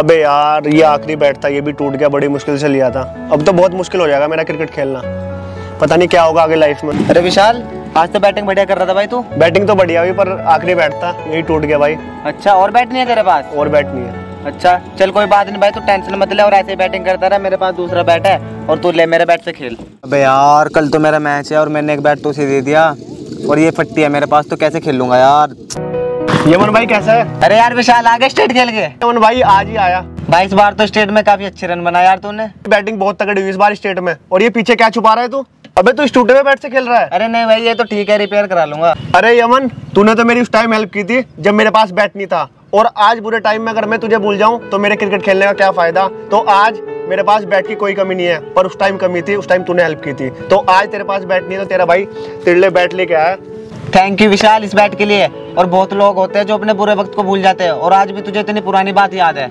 अबे यार ये आखिरी बैट था ये भी टूट गया बड़ी मुश्किल से लिया था। अब तो बहुत मुश्किल हो जाएगा मेरा क्रिकेट खेलना। पता नहीं क्या होगा आगे लाइफ में। अरे विशाल आज तो बैटिंग बढ़िया कर रहा था भाई तू। बैटिंग तो बढ़िया हुई पर आखिरी बैट था यही टूट गया भाई। अच्छा और बैट नहीं है तेरे पास? और बैट नहीं है। अच्छा चल कोई बात नहीं भाई तू टेंशन मत ले और ऐसे बैटिंग करता रहा मेरे पास दूसरा बैट है और तू ले मेरे बैट से खेल। अबे यार कल तो मेरा मैच है और मैंने एक बैट तो उसे दे दिया। और ये फट्टी है मेरे पास तो कैसे खेलूँगा यार? यमन भाई कैसा है? अरे यार विशाल आगे स्टेट खेल के। यमन भाई आज ही आया। भाई इस बार तो स्टेट में काफ़ी अच्छे रन बनाया यार तूने। बैटिंग बहुत तगड़ी हुई इस बार स्टेट में। और ये पीछे क्या छुपा रहा है तू? अबे तू इस टूटे हुए बैट से खेल रहा है। अरे नहीं भाई ये तो ठीक है रिपेयर करा लूँगा। अरे यमन तूने तो मेरी उस टाइम हेल्प की थी जब मेरे पास बैट नहीं था। और आज बुरे टाइम में अगर मैं तुझे भूल जाऊँ तो मेरे क्रिकेट खेलने का क्या फ़ायदा? तो आज मेरे पास बैट की कोई कमी नहीं है पर उस टाइम कमी थी उस टाइम तूने हेल्प की थी। तो आज तेरे पास बैट नहीं है तो तेरा भाई तेरे लिए बैट लेके आया। थैंक यू विशाल इस बैट के लिए। और बहुत लोग होते हैं जो अपने बुरे वक्त को भूल जाते हैं। और आज भी तुझे इतनी पुरानी बात याद है।